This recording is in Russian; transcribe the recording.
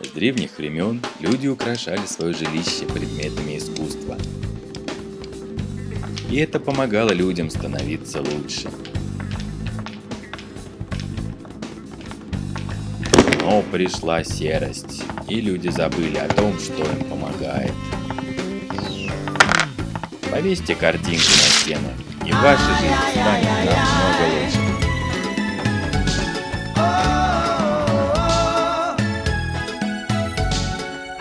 С древних времен люди украшали свое жилище предметами искусства. И это помогало людям становиться лучше. Но пришла серость, и люди забыли о том, что им помогает. Повесьте картинку на стену, и ваша жизнь станет